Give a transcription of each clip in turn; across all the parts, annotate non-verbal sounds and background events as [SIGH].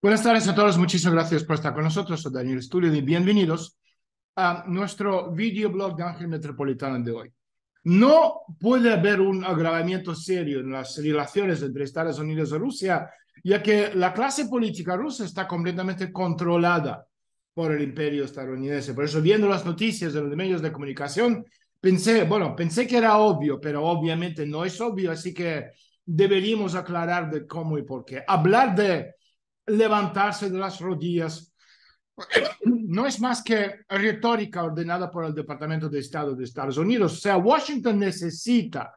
Buenas tardes a todos, muchísimas gracias por estar con nosotros. Soy Daniel Studio y bienvenidos a nuestro videoblog de Ángel Metropolitano de hoy. No puede haber un agravamiento serio en las relaciones entre Estados Unidos y Rusia, ya que la clase política rusa está completamente controlada por el imperio estadounidense. Por eso, viendo las noticias de los medios de comunicación, pensé, bueno, pensé que era obvio, pero obviamente no es obvio, así que deberíamos aclarar de cómo y por qué. Hablar de levantarse de las rodillas no es más que retórica ordenada por el Departamento de Estado de Estados Unidos. O sea, Washington necesita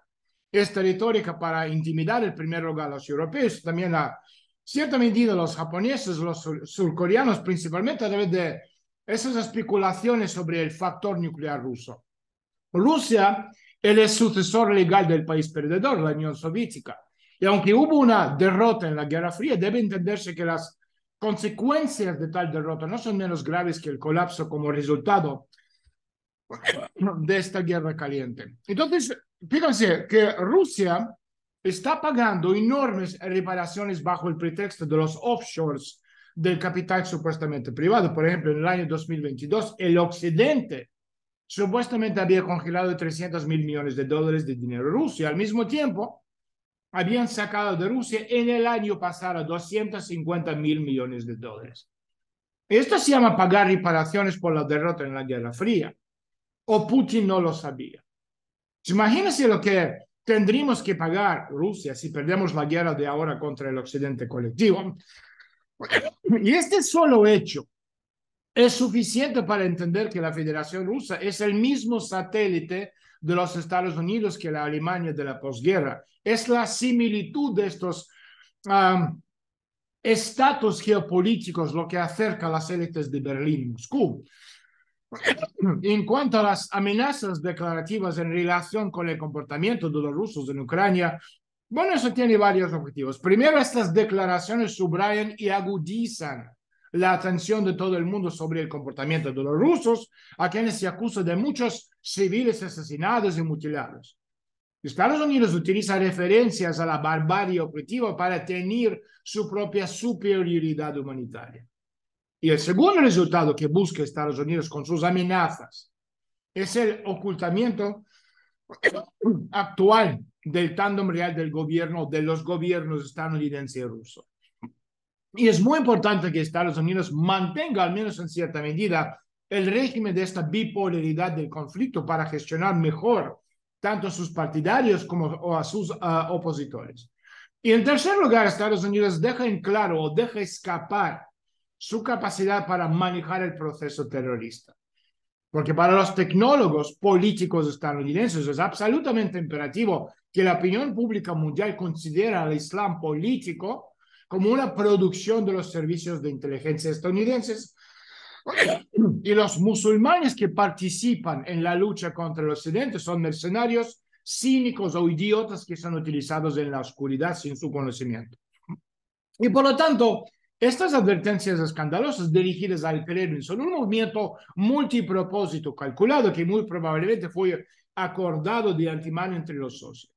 esta retórica para intimidar en primer lugar a los europeos, también a cierta medida los japoneses, los surcoreanos, principalmente a través de esas especulaciones sobre el factor nuclear ruso. Rusia es el sucesor legal del país perdedor, la Unión Soviética. Y aunque hubo una derrota en la Guerra Fría, debe entenderse que las consecuencias de tal derrota no son menos graves que el colapso como resultado de esta guerra caliente. Entonces, fíjense que Rusia está pagando enormes reparaciones bajo el pretexto de los offshores del capital supuestamente privado. Por ejemplo, en el año 2022, el Occidente supuestamente había congelado 300 mil millones de dólares de dinero ruso y al mismo tiempo habían sacado de Rusia en el año pasado 250 mil millones de dólares. Esto se llama pagar reparaciones por la derrota en la Guerra Fría. O Putin no lo sabía. Imagínense lo que tendríamos que pagar Rusia si perdemos la guerra de ahora contra el occidente colectivo. Y este solo hecho es suficiente para entender que la Federación Rusa es el mismo satélite de los Estados Unidos que la Alemania de la posguerra. Es la similitud de estos estatus geopolíticos lo que acerca a las élites de Berlín y Moscú. En cuanto a las amenazas declarativas en relación con el comportamiento de los rusos en Ucrania, bueno, eso tiene varios objetivos. Primero, estas declaraciones subrayan y agudizan la atención de todo el mundo sobre el comportamiento de los rusos, a quienes se acusa de muchos civiles asesinados y mutilados. Estados Unidos utiliza referencias a la barbarie objetiva para tener su propia superioridad humanitaria. Y el segundo resultado que busca Estados Unidos con sus amenazas es el ocultamiento actual del tándem real del gobierno, de los gobiernos estadounidense y ruso. Y es muy importante que Estados Unidos mantenga, al menos en cierta medida, el régimen de esta bipolaridad del conflicto para gestionar mejor tanto a sus partidarios como a sus opositores. Y en tercer lugar, Estados Unidos deja en claro o deja escapar su capacidad para manejar el proceso terrorista. Porque para los tecnólogos políticos estadounidenses es absolutamente imperativo que la opinión pública mundial considere al Islam político como una producción de los servicios de inteligencia estadounidenses [CLEARS THROAT] y los musulmanes que participan en la lucha contra el occidente son mercenarios cínicos o idiotas que son utilizados en la oscuridad sin su conocimiento. Y por lo tanto, estas advertencias escandalosas dirigidas al Kremlin son un movimiento multipropósito calculado que muy probablemente fue acordado de antemano entre los socios.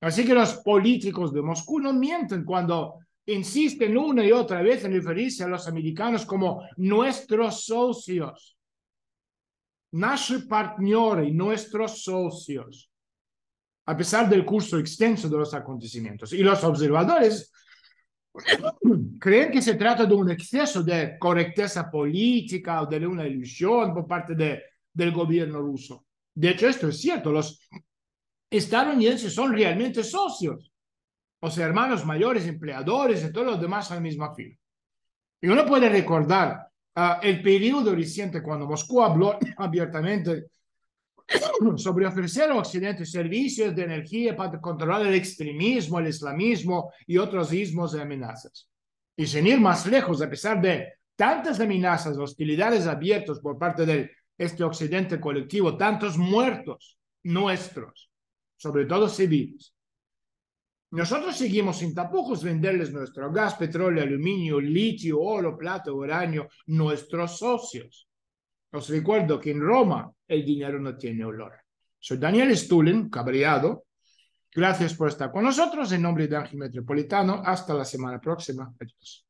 Así que los políticos de Moscú no mienten cuando insisten una y otra vez en referirse a los americanos como nuestros socios. Наши y nuestros socios. A pesar del curso extenso de los acontecimientos. Y los observadores [COUGHS] creen que se trata de un exceso de correcteza política o de una ilusión por parte de, del gobierno ruso. De hecho, esto es cierto. Los estadounidenses son realmente socios o sea, hermanos mayores, empleadores y todos los demás en la misma fila. Y uno puede recordar uh, el periodo reciente cuando Moscú habló [COUGHS] abiertamente [COUGHS] sobre ofrecer a Occidente servicios de energía para controlar el extremismo, el islamismo y otros ismos de amenazas. Y sin ir más lejos, a pesar de tantas amenazas, hostilidades abiertas por parte de este Occidente colectivo, tantos muertos nuestros, sobre todo civiles, nosotros seguimos sin tapujos venderles nuestro gas, petróleo, aluminio, litio, oro, plata, uranio, nuestros socios. Os recuerdo que en Roma el dinero no tiene olor. Soy Daniel Stulin, cabreado. Gracias por estar con nosotros. En nombre de Ángel Metropolitano, hasta la semana próxima. Adiós.